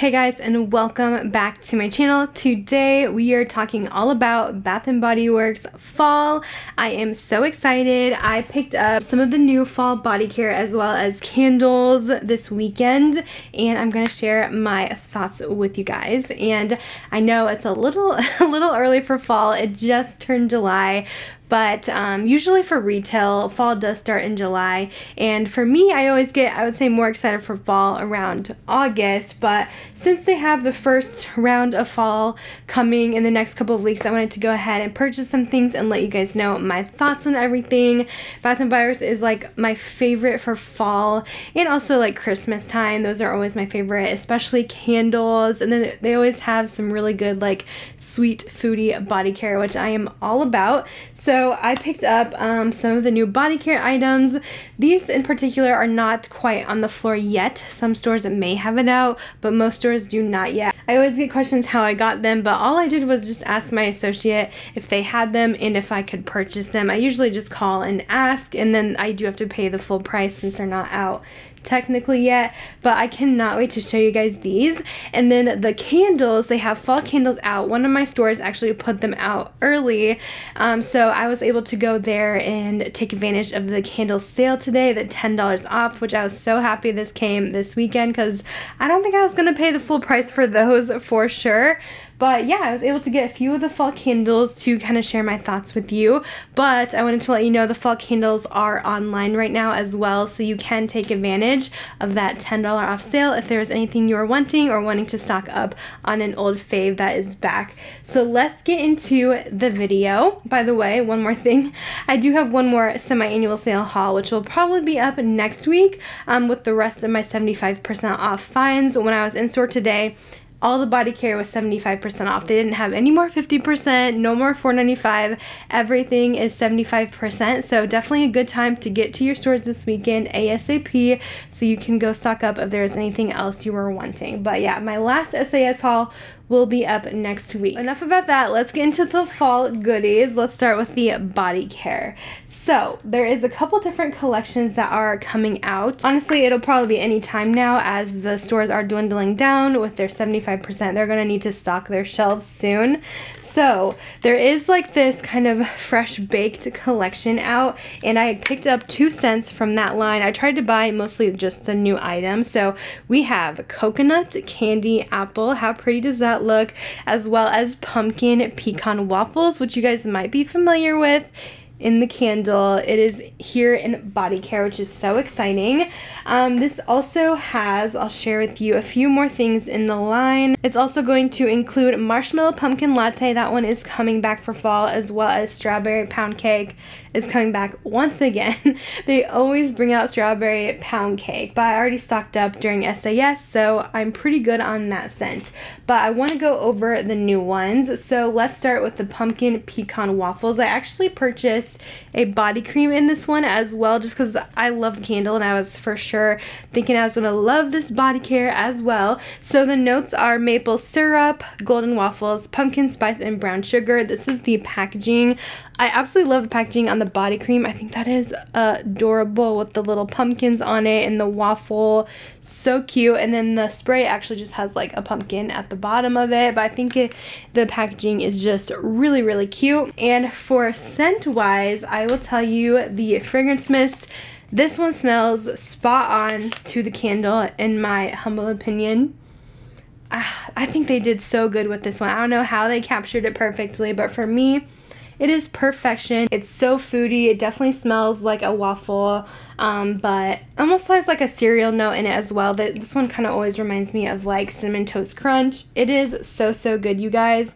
Hey guys and welcome back to my channel. Today we are talking all about Bath & Body Works fall. I am so excited. I picked up some of the new fall body care as well as candles this weekend and I'm going to share my thoughts with you guys. And I know it's a little a little early for fall. It just turned July, but um, usually for retail, fall does start in July. And for me, I always get, I would say, more excited for fall around August. But since they have the first round of fall coming in the next couple of weeks, I wanted to go ahead and purchase some things and let you guys know my thoughts on everything. Bath and Works is like my favorite for fall and also like Christmas time. Those are always my favorite, especially candles. And then they always have some really good like sweet foodie body care, which I am all about. So so I picked up um, some of the new body care items. These in particular are not quite on the floor yet. Some stores may have it out, but most stores do not yet. I always get questions how I got them, but all I did was just ask my associate if they had them and if I could purchase them. I usually just call and ask, and then I do have to pay the full price since they're not out technically yet, but I cannot wait to show you guys these. And then the candles, they have fall candles out. One of my stores actually put them out early, um, so I was able to go there and take advantage of the candle sale today, the $10 off, which I was so happy this came this weekend because I don't think I was going to pay the full price for those for sure. But yeah, I was able to get a few of the fall candles to kind of share my thoughts with you. But I wanted to let you know the fall candles are online right now as well, so you can take advantage of that $10 off sale if there's anything you're wanting or wanting to stock up on an old fave that is back. So let's get into the video. By the way, one more thing, I do have one more semi-annual sale haul, which will probably be up next week um, with the rest of my 75% off finds. When I was in store today, all the body care was 75% off. They didn't have any more 50%, no more 4.95. Everything is 75%. So definitely a good time to get to your stores this weekend ASAP so you can go stock up if there's anything else you were wanting. But yeah, my last SAS haul will be up next week. Enough about that. Let's get into the fall goodies. Let's start with the body care. So there is a couple different collections that are coming out. Honestly, it'll probably be any time now as the stores are dwindling down with their 75%. They're going to need to stock their shelves soon. So there is like this kind of fresh baked collection out and I picked up two scents from that line. I tried to buy mostly just the new items. So we have coconut candy apple. How pretty does that look, as well as pumpkin pecan waffles, which you guys might be familiar with in the candle. It is here in body care, which is so exciting. Um, this also has, I'll share with you a few more things in the line. It's also going to include marshmallow pumpkin latte. That one is coming back for fall, as well as strawberry pound cake is coming back once again. they always bring out strawberry pound cake, but I already stocked up during SAS, so I'm pretty good on that scent. But I want to go over the new ones. So let's start with the pumpkin pecan waffles. I actually purchased a body cream in this one as well just because I love candle and I was for sure thinking I was going to love this body care as well. So the notes are maple syrup, golden waffles, pumpkin spice, and brown sugar. This is the packaging. I absolutely love the packaging on the body cream. I think that is adorable with the little pumpkins on it and the waffle. So cute. And then the spray actually just has like a pumpkin at the bottom of it. But I think it, the packaging is just really, really cute. And for scent wise, I will tell you the fragrance mist. This one smells spot on to the candle in my humble opinion. Ah, I think they did so good with this one. I don't know how they captured it perfectly, but for me, it is perfection. It's so foodie. It definitely smells like a waffle, um, but almost has like a cereal note in it as well. That This one kind of always reminds me of like Cinnamon Toast Crunch. It is so, so good, you guys.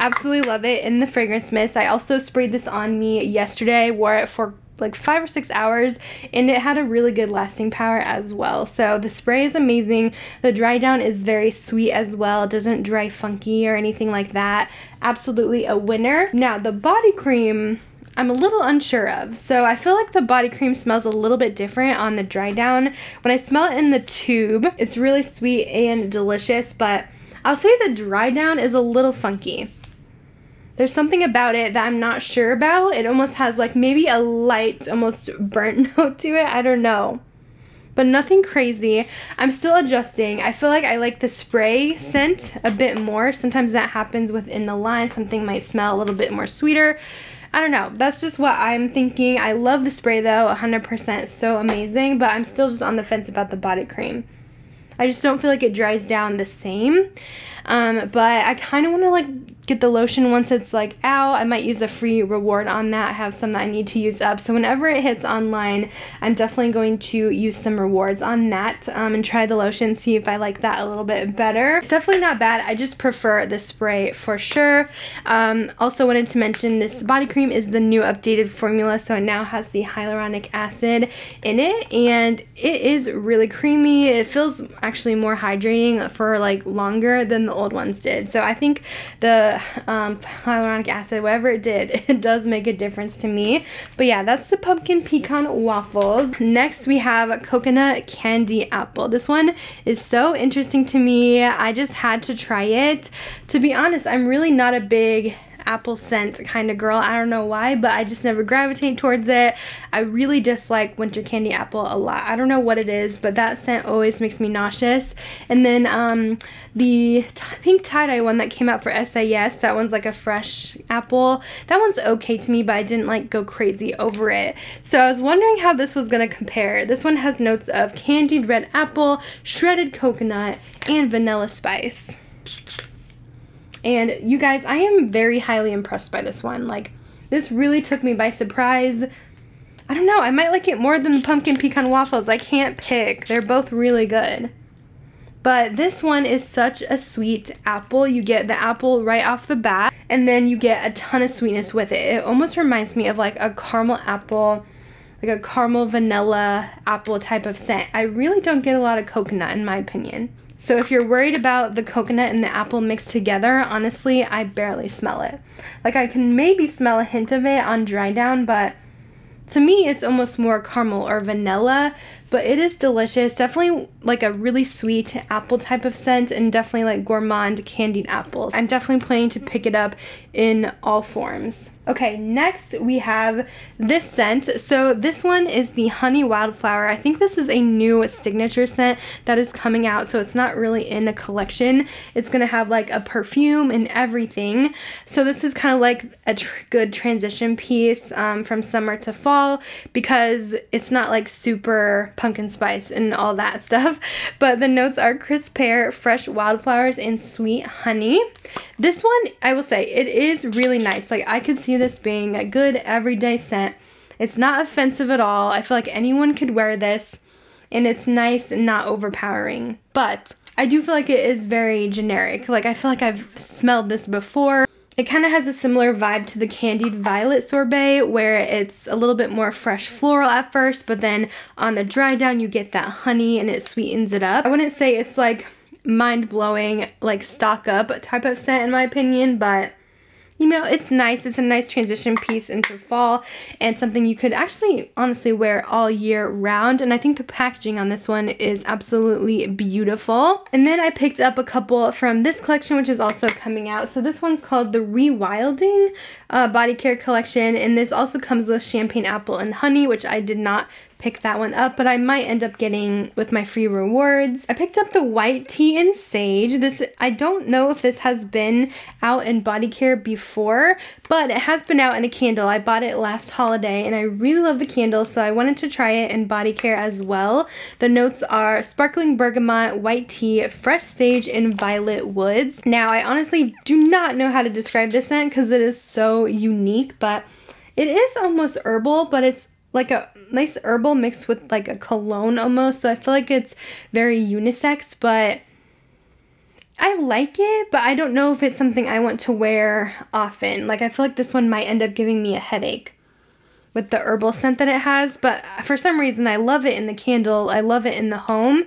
Absolutely love it in the fragrance mist. I also sprayed this on me yesterday, wore it for like five or six hours and it had a really good lasting power as well so the spray is amazing the dry down is very sweet as well it doesn't dry funky or anything like that absolutely a winner now the body cream I'm a little unsure of. So I feel like the body cream smells a little bit different on the dry down. When I smell it in the tube, it's really sweet and delicious, but I'll say the dry down is a little funky. There's something about it that I'm not sure about. It almost has like maybe a light, almost burnt note to it. I don't know. but nothing crazy. I'm still adjusting. I feel like I like the spray scent a bit more. Sometimes that happens within the line. Something might smell a little bit more sweeter. I don't know. That's just what I'm thinking. I love the spray though, 100% so amazing, but I'm still just on the fence about the body cream. I just don't feel like it dries down the same. Um, but I kind of want to like get the lotion once it's like out. I might use a free reward on that. I have some that I need to use up. So whenever it hits online, I'm definitely going to use some rewards on that um, and try the lotion, see if I like that a little bit better. It's definitely not bad. I just prefer the spray for sure. Um, also wanted to mention this body cream is the new updated formula. So it now has the hyaluronic acid in it and it is really creamy. It feels actually more hydrating for like longer than the old ones did. So I think the um, hyaluronic acid, whatever it did, it does make a difference to me. But yeah, that's the pumpkin pecan waffles. Next we have coconut candy apple. This one is so interesting to me. I just had to try it. To be honest, I'm really not a big apple scent kind of girl. I don't know why, but I just never gravitate towards it. I really dislike winter candy apple a lot. I don't know what it is, but that scent always makes me nauseous. And then um, the pink tie-dye one that came out for SAS, that one's like a fresh apple. That one's okay to me, but I didn't like go crazy over it. So I was wondering how this was going to compare. This one has notes of candied red apple, shredded coconut, and vanilla spice. And you guys, I am very highly impressed by this one. Like, this really took me by surprise. I don't know, I might like it more than the pumpkin pecan waffles. I can't pick. They're both really good. But this one is such a sweet apple. You get the apple right off the bat, and then you get a ton of sweetness with it. It almost reminds me of like a caramel apple, like a caramel vanilla apple type of scent. I really don't get a lot of coconut in my opinion. So if you're worried about the coconut and the apple mixed together, honestly, I barely smell it. Like I can maybe smell a hint of it on dry down, but to me it's almost more caramel or vanilla, but it is delicious. Definitely like a really sweet apple type of scent and definitely like gourmand candied apples. I'm definitely planning to pick it up in all forms. Okay, next we have this scent. So this one is the Honey Wildflower. I think this is a new signature scent that is coming out, so it's not really in a collection. It's gonna have like a perfume and everything. So this is kind of like a tr good transition piece um, from summer to fall because it's not like super pumpkin spice and all that stuff. But the notes are crisp pear, fresh wildflowers, and sweet honey. This one, I will say, it is really nice. Like I could see this being a good everyday scent. It's not offensive at all. I feel like anyone could wear this and it's nice and not overpowering. But I do feel like it is very generic. Like I feel like I've smelled this before. It kind of has a similar vibe to the Candied Violet Sorbet where it's a little bit more fresh floral at first, but then on the dry down you get that honey and it sweetens it up. I wouldn't say it's like mind-blowing, like stock up type of scent in my opinion, but you know, it's nice. It's a nice transition piece into fall and something you could actually honestly wear all year round. And I think the packaging on this one is absolutely beautiful. And then I picked up a couple from this collection, which is also coming out. So this one's called the Rewilding uh, Body Care Collection. And this also comes with champagne apple and honey, which I did not pick that one up, but I might end up getting with my free rewards. I picked up the white tea and sage. This I don't know if this has been out in body care before, but it has been out in a candle. I bought it last holiday and I really love the candle, so I wanted to try it in body care as well. The notes are sparkling bergamot, white tea, fresh sage, and violet woods. Now, I honestly do not know how to describe this scent because it is so unique, but it is almost herbal, but it's like a nice herbal mixed with like a cologne almost. So I feel like it's very unisex, but I like it, but I don't know if it's something I want to wear often. Like I feel like this one might end up giving me a headache with the herbal scent that it has, but for some reason I love it in the candle. I love it in the home,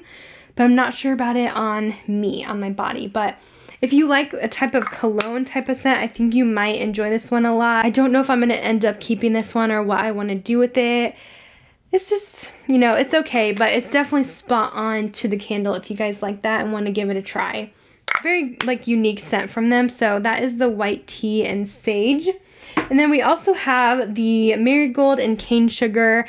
but I'm not sure about it on me, on my body. But if you like a type of cologne type of scent, I think you might enjoy this one a lot. I don't know if I'm going to end up keeping this one or what I want to do with it. It's just, you know, it's okay, but it's definitely spot on to the candle if you guys like that and want to give it a try. Very, like, unique scent from them. So that is the white tea and sage. And then we also have the marigold and cane sugar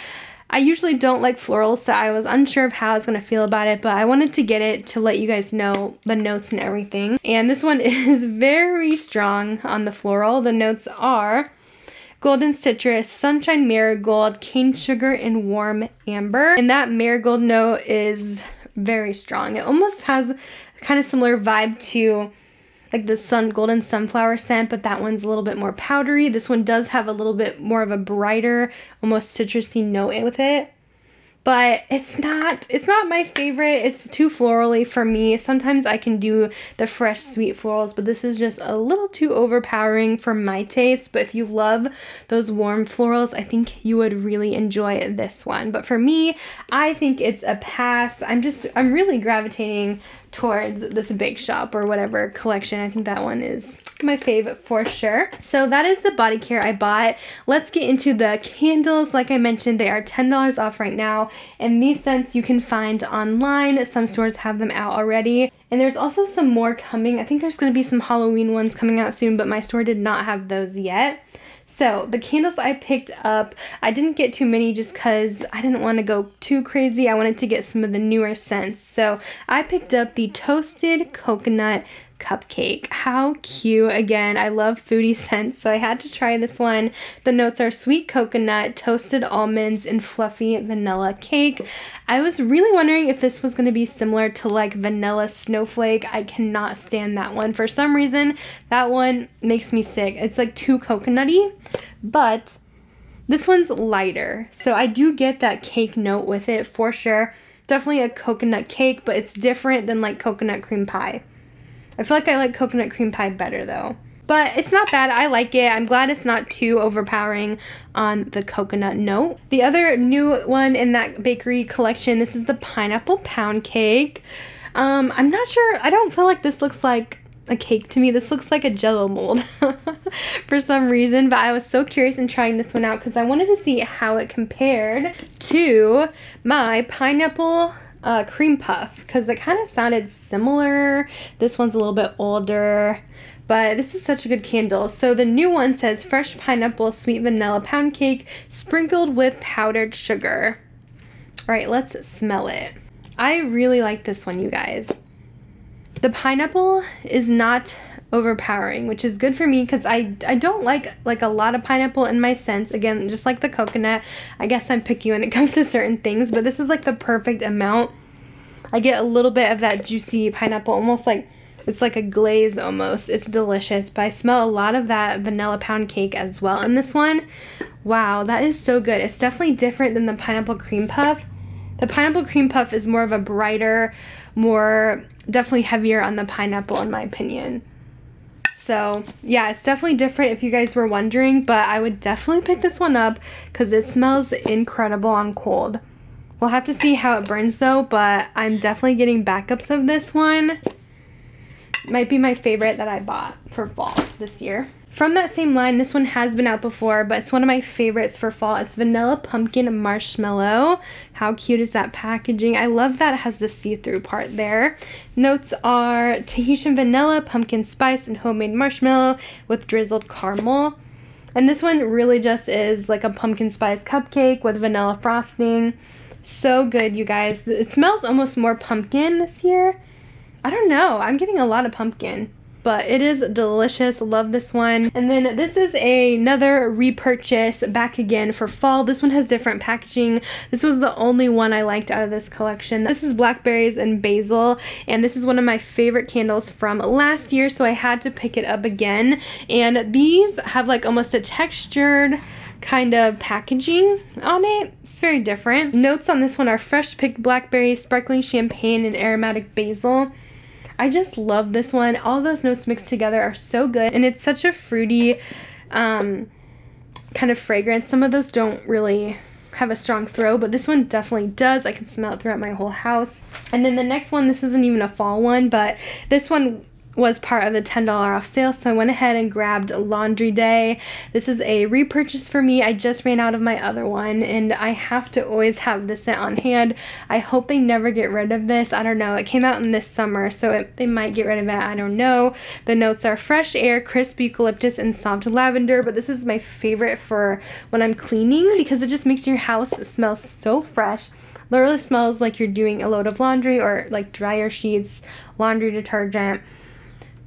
I usually don't like florals, so I was unsure of how I was going to feel about it, but I wanted to get it to let you guys know the notes and everything. And this one is very strong on the floral. The notes are golden citrus, sunshine marigold, cane sugar, and warm amber. And that marigold note is very strong. It almost has kind of similar vibe to like the sun golden sunflower scent, but that one's a little bit more powdery. This one does have a little bit more of a brighter, almost citrusy note with it but it's not it's not my favorite. It's too florally for me. Sometimes i can do the fresh sweet florals but this is just a little too overpowering for my taste. But if you love those warm florals i think you would really enjoy this one. But for me i think it's a pass. I'm just i'm really gravitating towards this bake shop or whatever collection. I think that one is my fave for sure. So that is the body care I bought. Let's get into the candles. Like I mentioned, they are $10 off right now. And these scents you can find online. Some stores have them out already. And there's also some more coming. I think there's going to be some Halloween ones coming out soon, but my store did not have those yet. So the candles I picked up, I didn't get too many just because I didn't want to go too crazy. I wanted to get some of the newer scents. So I picked up the Toasted Coconut cupcake. How cute. Again, I love foodie scents, so I had to try this one. The notes are sweet coconut, toasted almonds, and fluffy vanilla cake. I was really wondering if this was going to be similar to like vanilla snowflake. I cannot stand that one. For some reason, that one makes me sick. It's like too coconutty, but this one's lighter. So I do get that cake note with it for sure. Definitely a coconut cake, but it's different than like coconut cream pie. I feel like I like coconut cream pie better though. But it's not bad. I like it. I'm glad it's not too overpowering on the coconut note. The other new one in that bakery collection, this is the pineapple pound cake. Um, I'm not sure. I don't feel like this looks like a cake to me. This looks like a jello mold for some reason, but I was so curious in trying this one out because I wanted to see how it compared to my pineapple uh, cream puff because it kind of sounded similar. This one's a little bit older, but this is such a good candle. So the new one says fresh pineapple sweet vanilla pound cake sprinkled with powdered sugar. All right, let's smell it. I really like this one, you guys. The pineapple is not overpowering, which is good for me because I, I don't like like a lot of pineapple in my scents. Again, just like the coconut, I guess I'm picky when it comes to certain things, but this is like the perfect amount. I get a little bit of that juicy pineapple, almost like it's like a glaze almost. It's delicious, but I smell a lot of that vanilla pound cake as well in this one. Wow, that is so good. It's definitely different than the pineapple cream puff. The pineapple cream puff is more of a brighter, more definitely heavier on the pineapple in my opinion. So yeah, it's definitely different if you guys were wondering, but I would definitely pick this one up because it smells incredible on cold. We'll have to see how it burns though, but I'm definitely getting backups of this one. Might be my favorite that I bought for fall this year. From that same line, this one has been out before, but it's one of my favorites for fall. It's Vanilla Pumpkin Marshmallow. How cute is that packaging? I love that it has the see-through part there. Notes are Tahitian vanilla, pumpkin spice, and homemade marshmallow with drizzled caramel. And this one really just is like a pumpkin spice cupcake with vanilla frosting. So good, you guys. It smells almost more pumpkin this year. I don't know. I'm getting a lot of pumpkin but it is delicious love this one and then this is another repurchase back again for fall this one has different packaging this was the only one i liked out of this collection this is blackberries and basil and this is one of my favorite candles from last year so i had to pick it up again and these have like almost a textured kind of packaging on it. It's very different. Notes on this one are fresh picked blackberries, sparkling champagne, and aromatic basil. I just love this one. All those notes mixed together are so good. And it's such a fruity um, kind of fragrance. Some of those don't really have a strong throw, but this one definitely does. I can smell it throughout my whole house. And then the next one, this isn't even a fall one, but this one was part of the $10 off sale so I went ahead and grabbed Laundry Day. This is a repurchase for me. I just ran out of my other one and I have to always have this scent on hand. I hope they never get rid of this. I don't know. It came out in this summer so it, they might get rid of it. I don't know. The notes are fresh air, crisp eucalyptus, and soft lavender but this is my favorite for when I'm cleaning because it just makes your house smell so fresh literally smells like you're doing a load of laundry or like dryer sheets, laundry detergent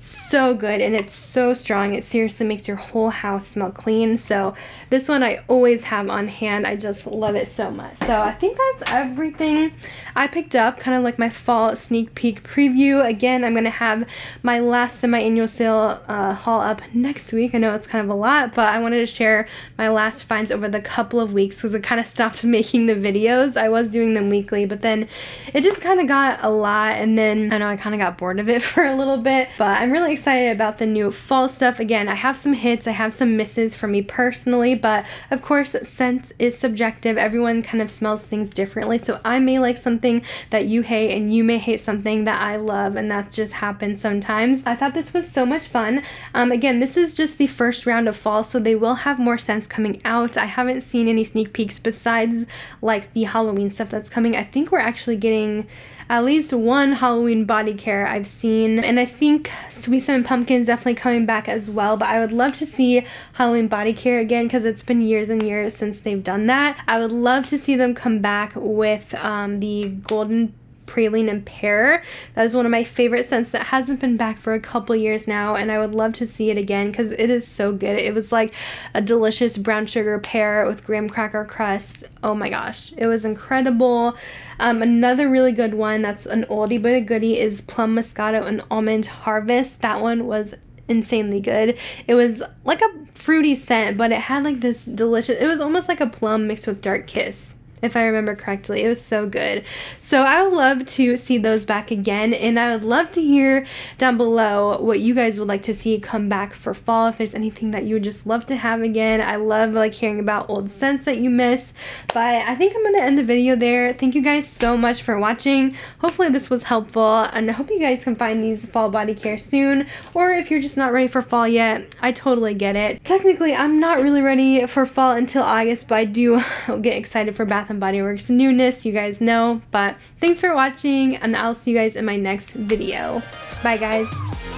so good and it's so strong. It seriously makes your whole house smell clean. So this one I always have on hand. I just love it so much. So I think that's everything I picked up kind of like my fall sneak peek preview. Again I'm gonna have my last semi-annual sale uh, haul up next week. I know it's kind of a lot but I wanted to share my last finds over the couple of weeks because I kind of stopped making the videos. I was doing them weekly but then it just kind of got a lot and then I know I kind of got bored of it for a little bit but I'm really excited about the new fall stuff. Again, I have some hits, I have some misses for me personally, but of course, scent is subjective. Everyone kind of smells things differently. So I may like something that you hate, and you may hate something that I love, and that just happens sometimes. I thought this was so much fun. Um, again, this is just the first round of fall, so they will have more scents coming out. I haven't seen any sneak peeks besides like the Halloween stuff that's coming. I think we're actually getting at least one Halloween body care I've seen. And I think Sweet Scented Pumpkin is definitely coming back as well. But I would love to see Halloween body care again because it's been years and years since they've done that. I would love to see them come back with um, the Golden praline and pear. That is one of my favorite scents that hasn't been back for a couple years now and I would love to see it again because it is so good. It was like a delicious brown sugar pear with graham cracker crust. Oh my gosh, it was incredible. Um, another really good one that's an oldie but a goodie is Plum Moscato and Almond Harvest. That one was insanely good. It was like a fruity scent, but it had like this delicious, it was almost like a plum mixed with dark kiss if I remember correctly. It was so good. So I would love to see those back again and I would love to hear down below what you guys would like to see come back for fall. If there's anything that you would just love to have again. I love like hearing about old scents that you miss. But I think I'm going to end the video there. Thank you guys so much for watching. Hopefully this was helpful and I hope you guys can find these fall body care soon. Or if you're just not ready for fall yet, I totally get it. Technically, I'm not really ready for fall until August, but I do get excited for Bath & Body Works newness, you guys know. But thanks for watching, and I'll see you guys in my next video. Bye, guys.